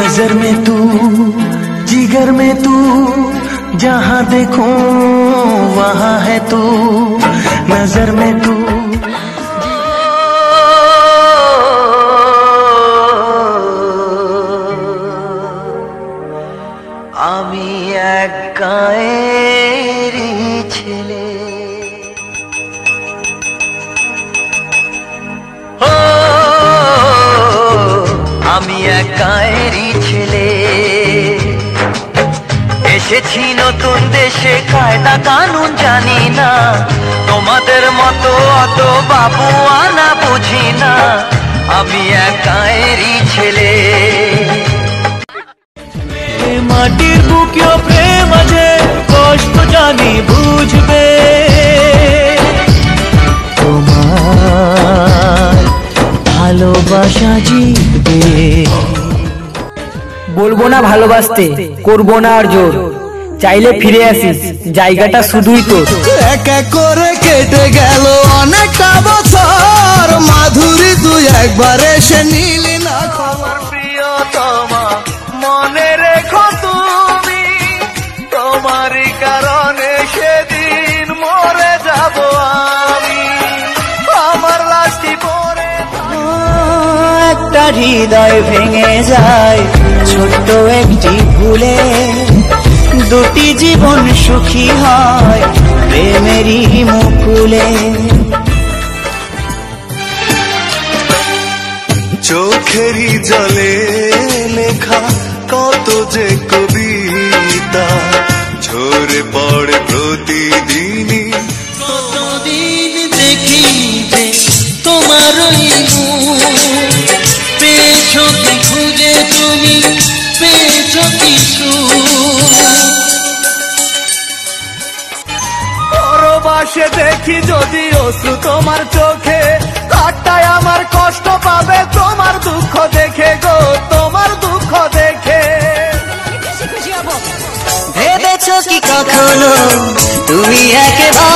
नजर में तू जिगर में तू जहाँ देखूं वहाँ है तू नजर में तू আমি এক গায়েরই আমি এক গায়েরই ছেলে। এসেছি নতুন দেশে, কায়দা কানুন জানি না। তোমাদের মতো অত বাবু আনা বুঝি না। আমি এক গায়েরই ছেলে মাটির বুকেও প্রেম আছে, কষ্ট জানি বুঝবে। ভালোবাসা জিতবে। বলব না ভালোবাসতে করব না আর জোর। চাইলে ফিরে আসিস জায়গাটা শুধুই তো এক এক করে কেটে গেল অনেকটা বছর। মাধুরী তুই একবার এসে নিলি না খবর প্রিয়তমা। মনে হৃদয় ভেঙে যায় ছোট্ট একটি ভুলে। দুটি জীবন সুখী হয় প্রেমেরই মুকুলে। চোখেরই জলে লেখা কত যে কবিতা ঝরে পড়ে প্রতিদিনই। কতদিন দেখিবে তোমার পেয়েছ পরবাসে দেখি যদি অশ্রু তোমার চোখে কাটায় আমার কষ্ট পাবে তোমার দুঃখ দেখে গো তোমার দুঃখ দেখে। ভেবেছ কি কখনো? তুমি একবার